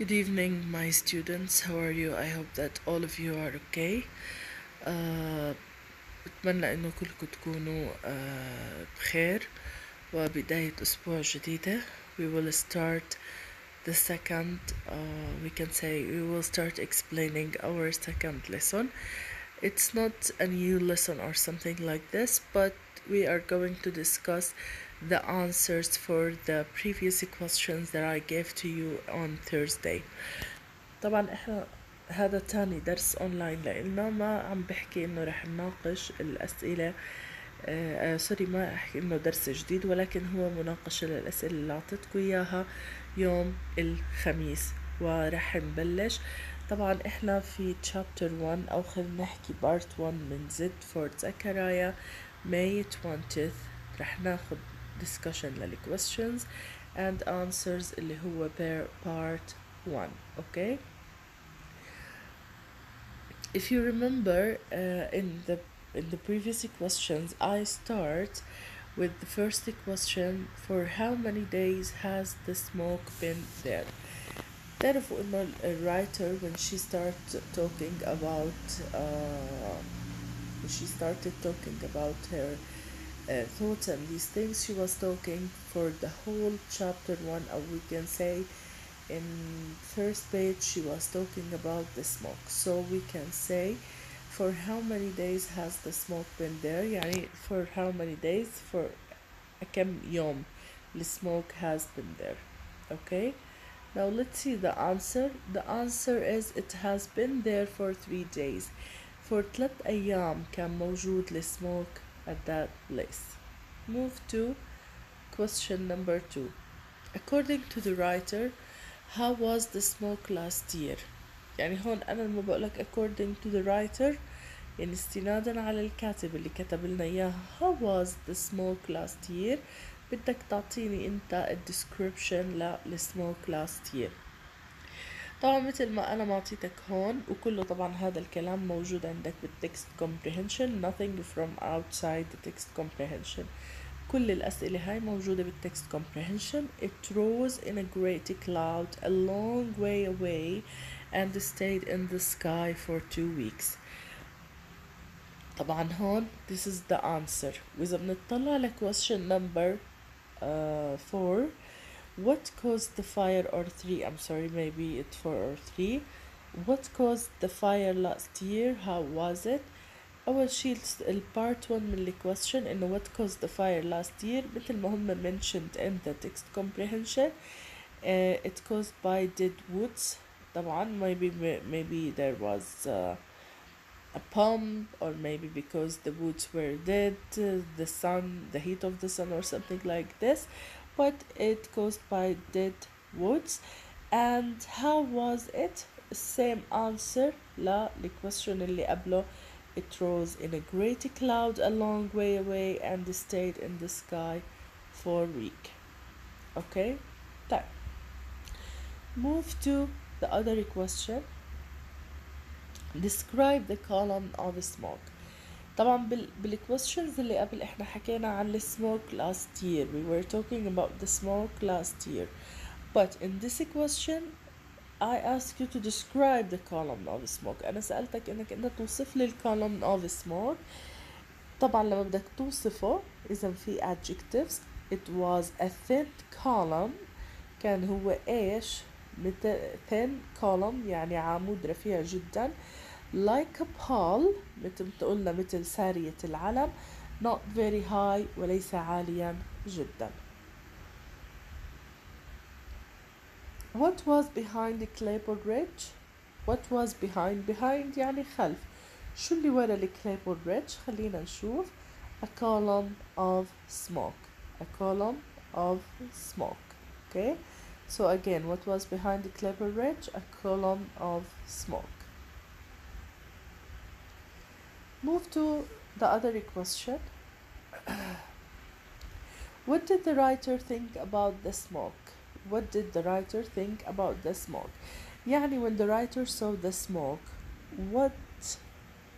Good evening, my students. How are you? I hope that all of you are okay. آه، بتمنى إنه كلكم تكونوا آه، بخير وبداية أسبوع جديدة. We will start the second, uh, we can say, we will start explaining our second lesson. It's not a new lesson or something like this, but we are going to discuss the answers for the previous questions that I gave to you on Thursday. طبعا إحنا هذا تاني درس اونلاين لإلنا ما عم بحكي إنه رح نناقش الأسئلة آه آه سوري ما أحكي إنه درس جديد ولكن هو مناقشة للأسئلة اللي اعطيتكم إياها يوم الخميس ورح نبلش طبعا إحنا في chapter 1 أو خلينا نحكي part 1 من زد فور زكرايا May 20th رح ناخد discussion لل questions and answers اللي هو per part 1 okay if you remember uh, in the in the previous questions I start with the first question for how many days has the smoke been there تعرفوا انه ال writer when she started talking about uh, when she started talking about her uh, thoughts and these things she was talking for the whole chapter one or we can say in first page she was talking about the smoke so we can say for how many days has the smoke been there يعني for how many days for كم يوم the smoke has been there okay now let's see the answer the answer is it has been there for three days For ثلاث أيام كان موجود السموك at that place move to question number two according to the writer how was the smoke last year يعني هون أنا لما بقولك according to the writer يعني استنادا على الكاتب اللي كتب لنا إياها how was the smoke last year بدك تعطيني أنت ال description للسموك last year طبعا مثل ما أنا معطيتك هون وكله طبعا هذا الكلام موجود عندك بالتكست comprehension nothing from outside the text comprehension كل الأسئلة هاي موجودة بالتكست comprehension it rose in a great cloud a long way away and stayed in the sky for two weeks طبعا هون this is the answer وإذا بنطلع ل question number uh, four what caused the fire or three I'm sorry maybe it's four or three what caused the fire last year how was it أول شي ال part 1 من ال question إنه what caused the fire last year مثل ما هم mentioned in the text comprehension uh, it caused by dead woods طبعا maybe maybe there was uh, a pump or maybe because the woods were dead uh, the sun the heat of the sun or something like this but it caused by dead woods and how was it same answer لا الكويستشن اللي قبله it rose in a great cloud a long way away and stayed in the sky for a week okay طيب move to the other question describe the column of smoke طبعا بال بالquestions اللي قبل إحنا حكينا عن السموك last year we were talking about the smoke last year but in this question I ask you to describe the column of smoke أنا سألتك إنك أنت توصف لي الcolumn of smoke طبعا لما بدك توصفه إذا في adjectives it was a thin column كان هو إيش مثل thin column يعني عمود رفيع جدا like a pole مثل قلنا مثل سارية العلم not very high وليس عاليا جدا What was behind the Claypole Ridge? What was behind? Behind يعني خلف شو اللي ورا الكليبول ريدج خلينا نشوف a column of smoke a column of smoke okay so again what was behind the Claypole Ridge a column of smoke move to the other question what did the writer think about the smoke what did the writer think about the smoke يعني when the writer saw the smoke what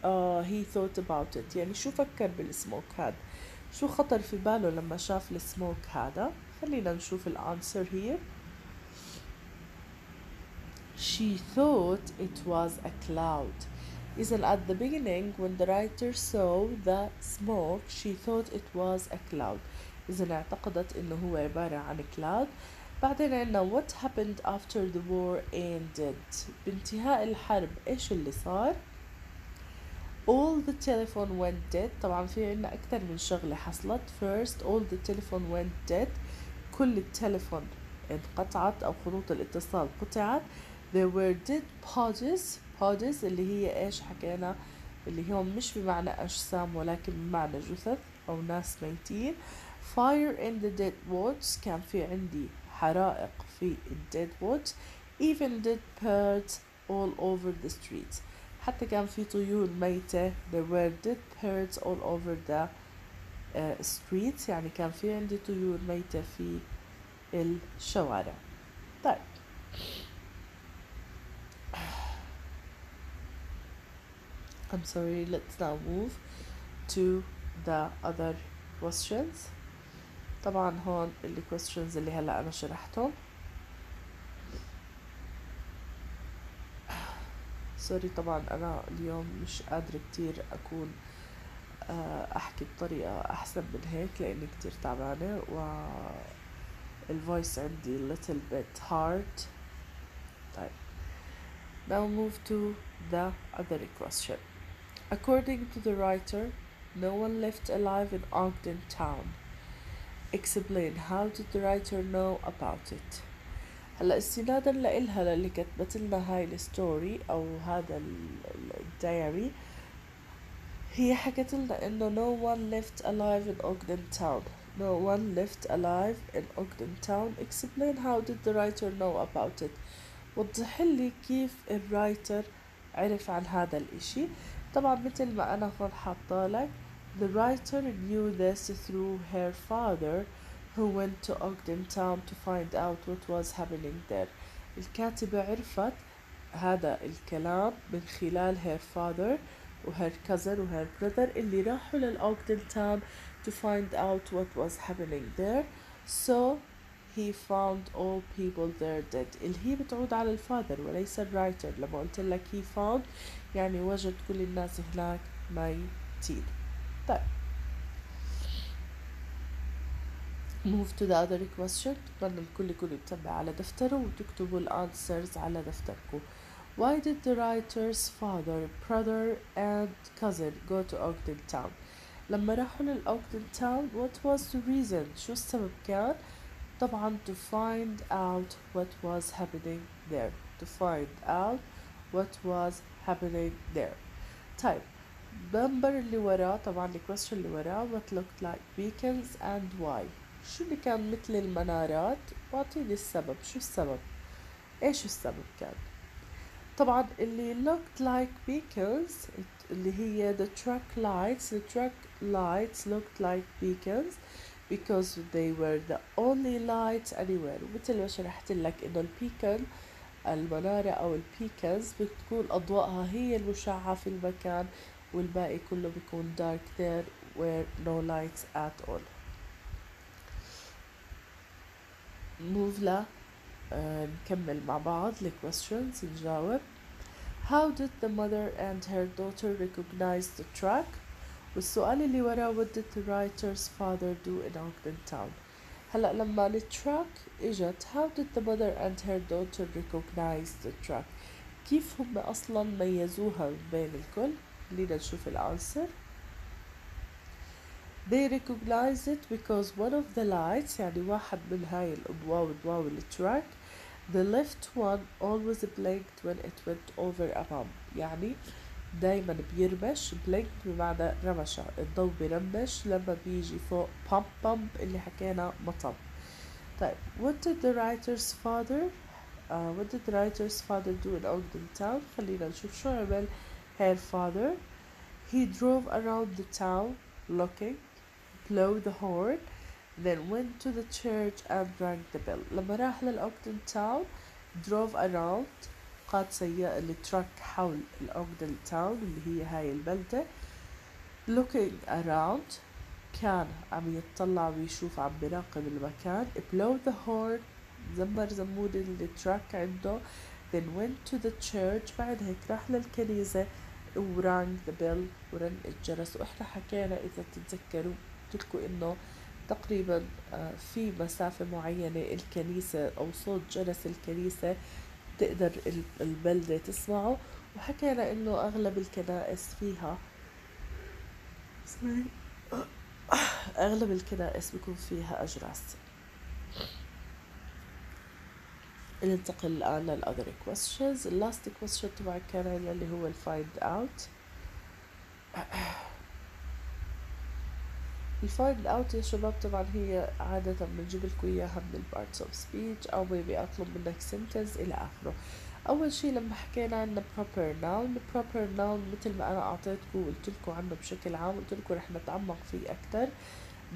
uh, he thought about it يعني شو فكر بالسموك هذا شو خطر في باله لما شاف السموك هذا خلينا نشوف الانسر here she thought it was a cloud إذا at the beginning when the writer saw the smoke she thought it was a cloud إذا اعتقدت إنه هو عبارة عن cloud بعدين عنا what happened after the war ended بانتهاء الحرب إيش اللي صار all the telephone went dead طبعا في عنا أكثر من شغلة حصلت first all the telephone went dead كل التليفون انقطعت أو خطوط الاتصال قطعت there were dead bodies Bodies اللي هي إيش حكينا؟ اللي هم مش بمعنى أجسام ولكن بمعنى جثث أو ناس ميتين. Fire in the dead woods. كان في عندي حرائق في dead woods. Even dead birds all over the streets حتى كان في طيور ميتة. There were dead birds all over the uh, streets يعني كان في عندي طيور ميتة في الشوارع. طيب. I'm sorry let's now move to the other questions. طبعا هون اللي questions اللي هلا أنا شرحتهم. سوري طبعا أنا اليوم مش قادرة كتير أكون أحكي بطريقة أحسن من هيك لأني كتير تعبانة و الفويس عندي little bit hard. طيب. Now move to the other question. according to the writer no one left alive in Ogden town explain how did the writer know about it هلا استنادا لإلها للي كتبت لنا هاي الستوري أو هذا الدايري هي حكت لنا إنه no one left alive in Ogden town no one left alive in Ogden town explain how did the writer know about it وضح لي كيف الرايتر عرف عن هذا الإشي طبعا مثل ما أنا هون حاطالك The writer knew this through her father who went to Ogden town to find out what was happening there الكاتبة عرفت هذا الكلام من خلال her father و her cousin و her brother اللي راحوا للأوغدن town to find out what was happening there so he found all people there dead اللي هي بتعود على الفادر وليس الرايتر لما قلت لك he found يعني وجد كل الناس هناك ميتين طيب move to the other question بتمنى الكل يكون يتبع على دفتره وتكتبوا الانسرز على دفتركم Why did the writer's father, brother and cousin go to Ogden town? لما راحوا للأوغدن town what was the reason؟ شو السبب كان؟ طبعا to find out what was happening there to find out what was happening there طيب number اللي وراه طبعا الكويستشن اللي وراه what looked like beacons and why شو اللي كان مثل المنارات واعطيني السبب شو السبب ايش السبب كان طبعا اللي looked like beacons اللي هي the truck lights the truck lights looked like beacons because they were the only lights anywhere ومثل ما شرحت لك انه البيكن المنارة او البيكنز بتكون اضواءها هي المشعة في المكان والباقي كله بيكون dark there where no lights at all move لا آه نكمل مع بعض الكويستشنز نجاوب How did the mother and her daughter recognize the truck? والسؤال اللي وراه what did the writer's father do in Ogden town هلا لما التراك اجت how did the mother and her daughter recognize the truck كيف هم اصلا ميزوها من بين الكل خلينا نشوف الانسر They recognize it because one of the lights يعني واحد من هاي الأضواء وضواء التراك The left one always blinked when it went over a bump يعني دايما بيرمش blinked بمعنى رمشة الضوء بيرمش لما بيجي فوق pump pump اللي حكينا مطب طيب what did the writer's father uh, what did the writer's father do in Ogden town خلينا نشوف شو عمل her father he drove around the town looking blow the horn then went to the church and rang the bell لما راح للأوغدن تاون drove around سيارة اللي ترك حول الأوغدن تاون اللي هي هاي البلدة. Looking around كان عم يتطلع ويشوف عم بيراقب المكان. Blow the horn زمر زمور اللي تراك عنده. Then went to the church بعد هيك راح للكنيسة. ورانج the bell ورن الجرس. وإحنا حكينا إذا تتذكروا قلت لكم إنه تقريبا آه، في مسافة معينة الكنيسة أو صوت جرس الكنيسة تقدر ال- البلدة تسمعه وحكينا إنه أغلب الكنائس فيها أغلب الكنائس بيكون فيها أجراس. ننتقل الآن للأذر questions. Last question تبعك كان عندنا اللي هو الفايند اوت الفايند اوت يا شباب طبعا هي عادة بنجيب لكم اياها من البارتس اوف سبيتش أو maybe أطلب منك sentence إلى آخره. أول شي لما حكينا عن proper noun proper noun مثل ما أنا أعطيتكم وقلت لكم عنه بشكل عام قلت لكم رح نتعمق فيه أكثر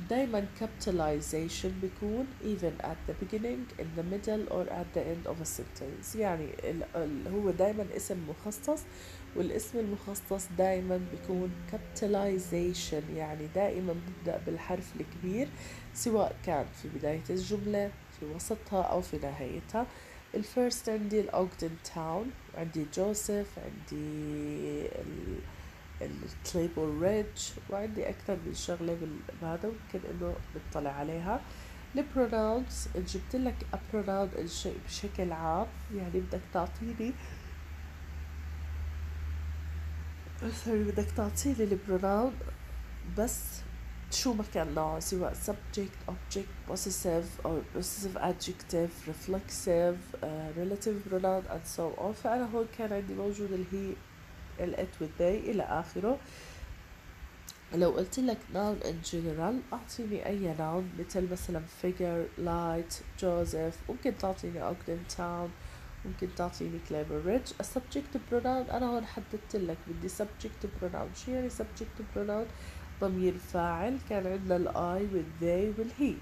دايما capitalization بيكون even at the beginning in the middle or at the end of a sentence. يعني ال هو دايما اسم مخصص والاسم المخصص دايما بيكون capitalization. يعني دائما ببدأ بالحرف الكبير سواء كان في بداية الجملة في وسطها أو في نهايتها. الفيرست عندي الأوغدن تاون عندي جوزيف عندي ال الكليبور ريدج وعندي أكثر من شغلة بهذا ممكن إنه نطلع عليها. البروناونز جبت لك الشيء بشكل عام يعني بدك تعطيني سوري بدك تعطيني البروناون بس شو ما كان نوعه سواء subject, object, possessive or possessive adjective, reflexive, uh, relative pronoun and so on. فأنا هون كان عندي موجود اللي هي ال it with they إلى آخره. لو قلت لك noun in general أعطيني أي noun مثل مثلا figure, light, Joseph. ممكن تعطيني Ogden Town. ممكن تعطيني Clever Ridge السبجكت pronoun أنا هون حددت لك بدي subject pronoun. شو يعني subject pronoun ضمير فاعل. كان عندنا ال I وال they وال he.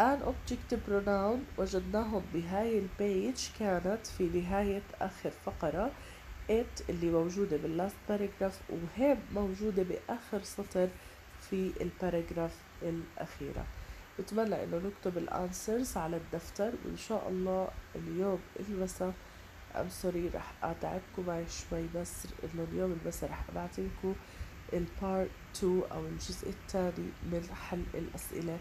An object pronoun وجدناهم بهاي البيج كانت في نهاية آخر فقرة. It اللي موجودة باللاست باراجراف وهي موجودة بآخر سطر في الباراجراف الأخيرة. بتمنى إنه نكتب الانسرز على الدفتر وإن شاء الله اليوم المساء ام سوري رح أتعبكم معي شوي بس إنه اليوم المساء رح ابعت لكم البارت 2 أو الجزء الثاني من حل الأسئلة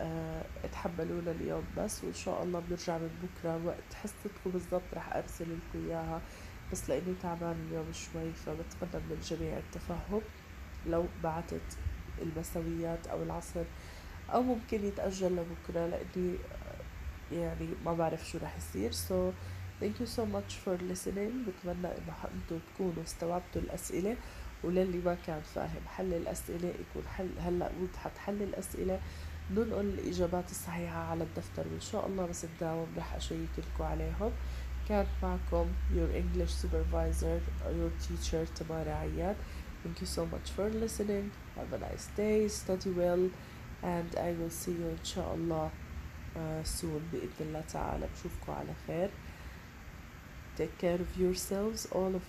أه اتحملونا اليوم بس وإن شاء الله بنرجع من بكرة. وقت حصتكم بالضبط رح أرسل لكم إياها. بس لأني تعبان اليوم شوي فبتمنى من الجميع التفهم لو بعتت المسويات أو العصر أو ممكن يتأجل لبكرة لأني يعني ما بعرف شو رح يصير. So thank you so much for listening. بتمنى إنه أنتم تكونوا استوعبتوا الأسئلة. وللي ما كان فاهم حل الأسئلة يكون حل هلأ وضحت حل الأسئلة. ننقل الإجابات الصحيحة على الدفتر. وإن شاء الله بس نداوم رح أشيك لكم عليهم. كانت معكم your English supervisor your teacher تمارا عياد thank you so much for listening have a nice day study well and I will see you إن شاء الله uh, soon بإذن الله تعالى بشوفكم على خير take care of yourselves all of you